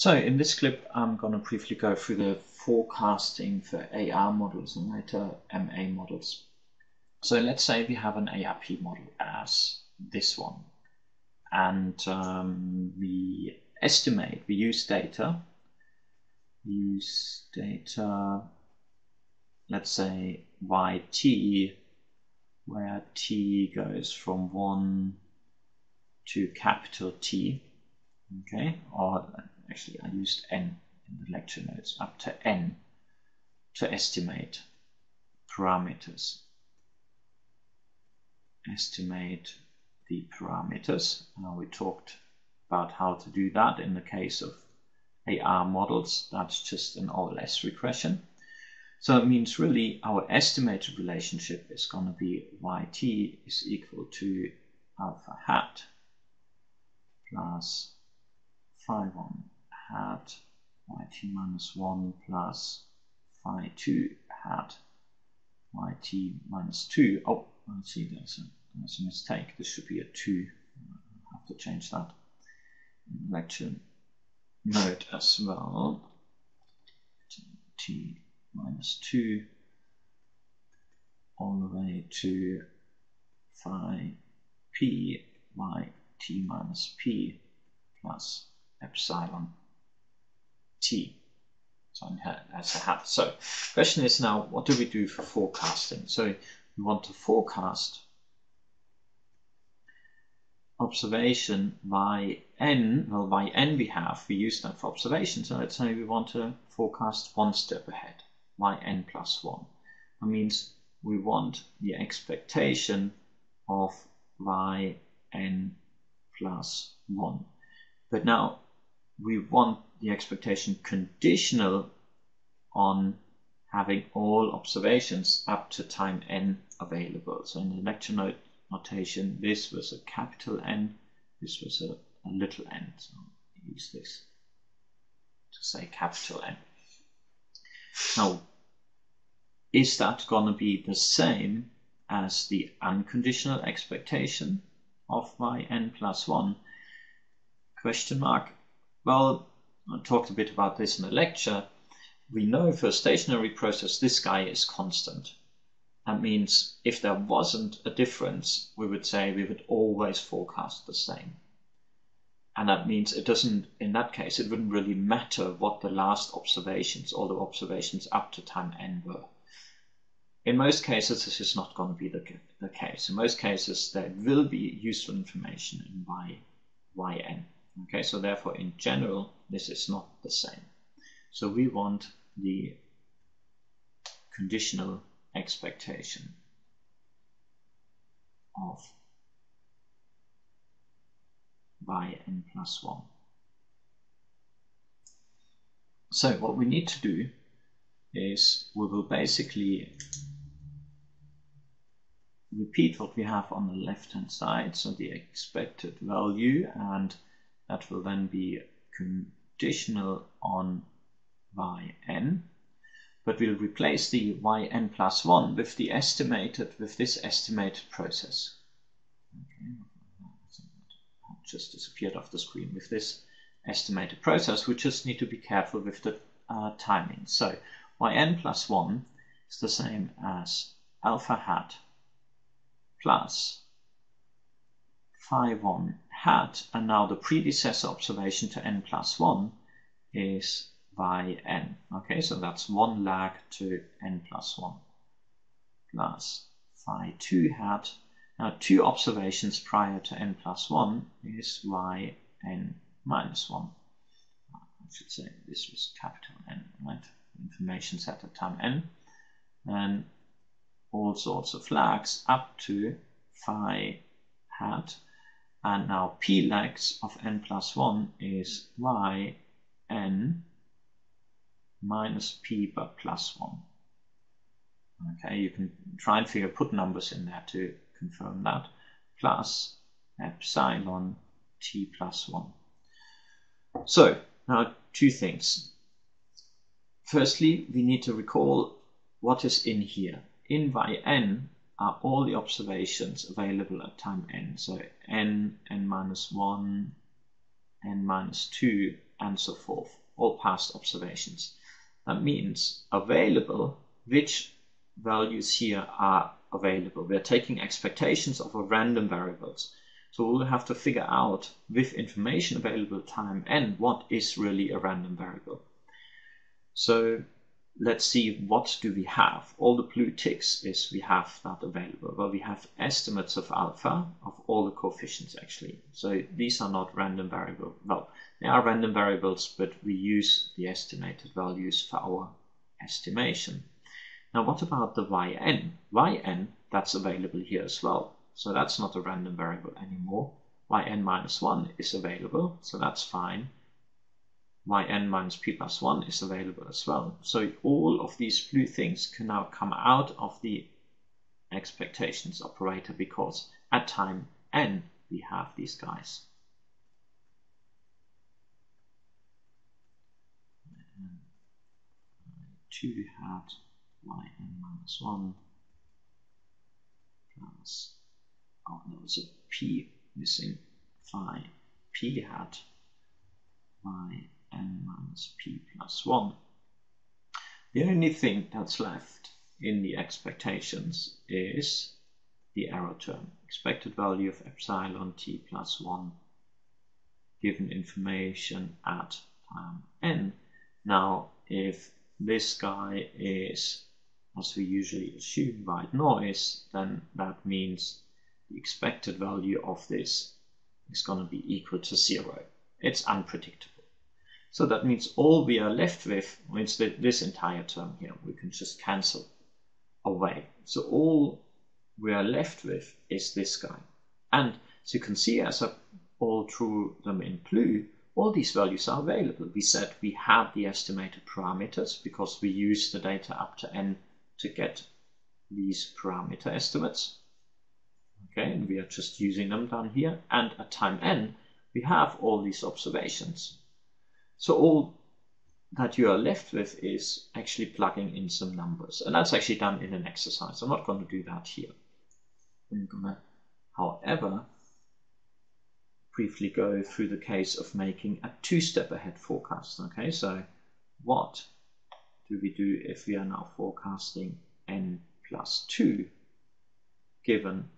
So in this clip, I'm going to briefly go through the forecasting for AR models and later MA models. So let's say we have an ARP model as this one, and um, we estimate, we use data, use data, let's say YT, where T goes from 1 to capital T, okay, or actually I used n in the lecture notes, up to n to estimate parameters. Estimate the parameters. Now we talked about how to do that in the case of AR models. That's just an OLS regression. So it means really our estimated relationship is going to be yt is equal to alpha hat plus phi 1 hat yt minus 1 plus phi 2 hat yt minus 2. Oh, I see there's a, there's a mistake. This should be a 2. I have to change that in lecture note as well. t minus 2 all the way to phi p y t minus p plus epsilon t. So that's a hat. So question is now, what do we do for forecasting? So we want to forecast observation by n. well by n we have, we use that for observation. So let's say we want to forecast one step ahead, yn plus 1. That means we want the expectation of yn plus 1. But now we want the expectation conditional on having all observations up to time n available. So in the lecture note notation, this was a capital N, this was a, a little n. So use this to say capital N. Now, is that going to be the same as the unconditional expectation of my n plus 1? Question mark. Well, I talked a bit about this in the lecture. We know for a stationary process this guy is constant. That means if there wasn't a difference, we would say we would always forecast the same. And that means it doesn't, in that case, it wouldn't really matter what the last observations or the observations up to time n were. In most cases, this is not going to be the, the case. In most cases, there will be useful information in y, yn. Okay, so therefore, in general, this is not the same. So we want the conditional expectation of yn plus 1. So what we need to do is we will basically repeat what we have on the left hand side, so the expected value and that will then be conditional on yn but we'll replace the yn plus 1 with the estimated with this estimated process okay. just disappeared off the screen with this estimated process we just need to be careful with the uh, timing so yn plus 1 is the same as alpha hat plus phi 1 hat, and now the predecessor observation to n plus 1 is yn. Okay, so that's one lag to n plus 1 plus phi 2 hat. Now two observations prior to n plus 1 is yn minus 1. I should say this was capital N, right? Information set at time n. And all sorts of lags up to phi hat and now p lags of n plus 1 is y n minus p but plus 1. Okay, you can try and figure put numbers in there to confirm that. Plus epsilon t plus 1. So, now two things. Firstly, we need to recall what is in here. In yn, are all the observations available at time n. So n, n minus 1, n minus 2, and so forth, all past observations. That means available, which values here are available. We're taking expectations of a random variables. So we'll have to figure out with information available time n what is really a random variable. So let's see what do we have. All the blue ticks is we have that available. Well, we have estimates of alpha of all the coefficients actually. So these are not random variables. Well, they are random variables, but we use the estimated values for our estimation. Now what about the yn? yn, that's available here as well. So that's not a random variable anymore. yn minus 1 is available, so that's fine. Yn minus p plus 1 is available as well. So all of these blue things can now come out of the expectations operator because at time n we have these guys. Two hat yn minus 1 plus oh, there was a p missing phi p hat y n minus p plus 1. The only thing that's left in the expectations is the error term, expected value of epsilon t plus 1 given information at time n. Now, if this guy is, as we usually assume, white noise, then that means the expected value of this is going to be equal to zero. It's unpredictable. So that means all we are left with is this entire term here. We can just cancel away. So all we are left with is this guy. And as you can see, as I all through them in blue, all these values are available. We said we have the estimated parameters because we use the data up to n to get these parameter estimates. Okay, and we are just using them down here. And at time n, we have all these observations. So all that you are left with is actually plugging in some numbers. And that's actually done in an exercise. I'm not going to do that here. I'm going to, however, briefly go through the case of making a two-step ahead forecast. Okay, so what do we do if we are now forecasting n plus 2 given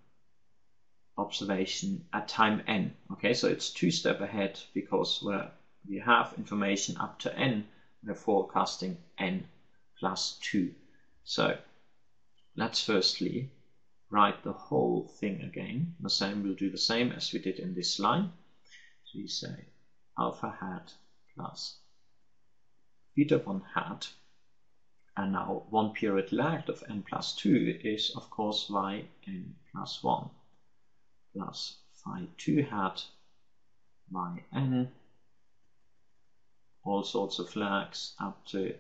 observation at time n. Okay, so it's two step ahead because where we have information up to n, we're forecasting n plus 2. So let's firstly write the whole thing again. The same, we'll do the same as we did in this line. So we say alpha hat plus beta 1 hat. And now one period lagged of n plus 2 is of course y n plus 1 plus phi 2 hat yn all sorts of lags up to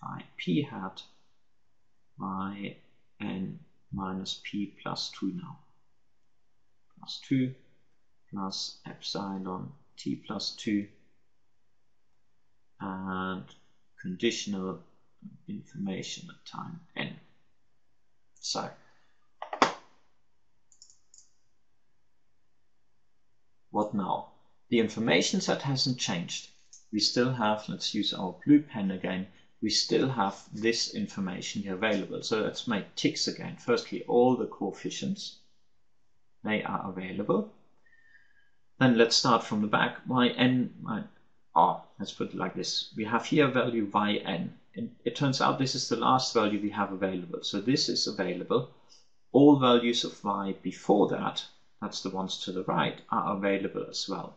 phi p hat yn minus p plus 2 now plus 2 plus epsilon t plus 2 and conditional information at time n. So What now? The information set hasn't changed. We still have, let's use our blue pen again, we still have this information here available. So let's make ticks again. Firstly, all the coefficients, they are available. Then let's start from the back. yn, oh, let's put it like this. We have here value yn. And it turns out this is the last value we have available. So this is available. All values of y before that that's the ones to the right, are available as well.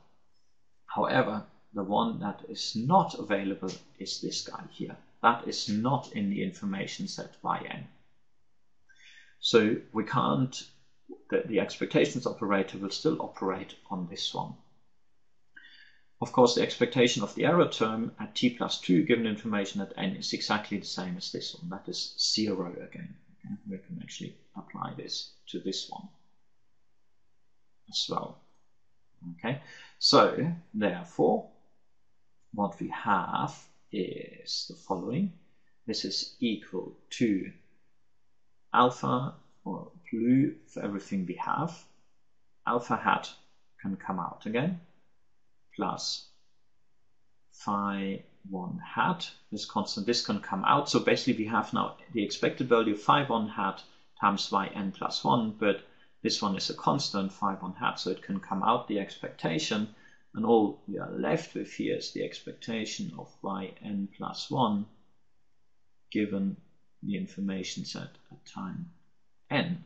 However, the one that is not available is this guy here. That is not in the information set yn. So we can't, the, the expectations operator will still operate on this one. Of course, the expectation of the error term at t plus 2 given information at n is exactly the same as this one. That is 0 again. Okay? We can actually apply this to this one as well. Okay, so therefore, what we have is the following. This is equal to alpha or blue for everything we have. Alpha hat can come out again, plus phi 1 hat, this constant, this can come out. So basically we have now the expected value phi 1 hat times yn plus 1, but this one is a constant phi 1 hat, so it can come out the expectation. And all we are left with here is the expectation of yn plus 1 given the information set at time n.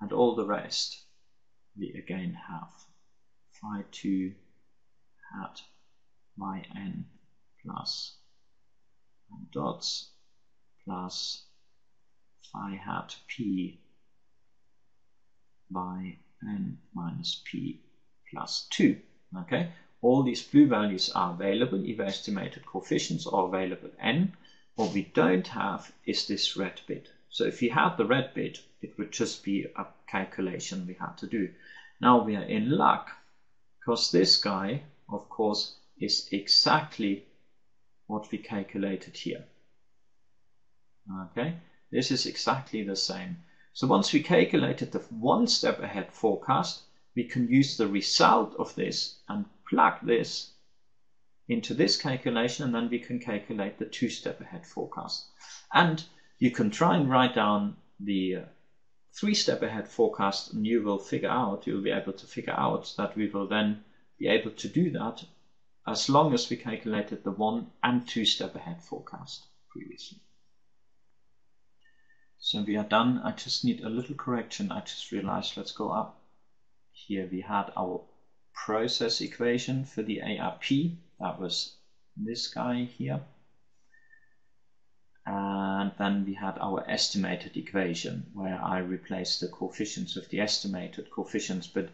And all the rest we again have phi 2 hat yn plus dots plus phi hat p by n minus p plus 2. Okay, all these blue values are available, either estimated coefficients or available n. What we don't have is this red bit. So if we had the red bit, it would just be a calculation we had to do. Now we are in luck, because this guy, of course, is exactly what we calculated here. Okay, this is exactly the same. So once we calculated the one step ahead forecast, we can use the result of this and plug this into this calculation and then we can calculate the two step ahead forecast. And you can try and write down the uh, three step ahead forecast and you will figure out, you'll be able to figure out that we will then be able to do that as long as we calculated the one and two step ahead forecast previously. So we are done. I just need a little correction. I just realized, let's go up. Here we had our process equation for the ARP. That was this guy here. And then we had our estimated equation where I replaced the coefficients with the estimated coefficients. But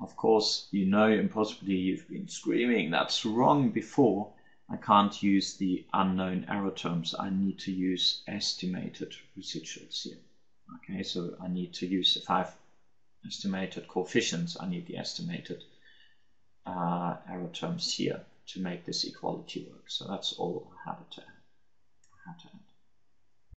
of course, you know impossibly you've been screaming, that's wrong before. I can't use the unknown error terms. I need to use estimated residuals here. Okay, so I need to use, if I've estimated coefficients, I need the estimated uh, error terms here to make this equality work. So that's all I had to, had to add.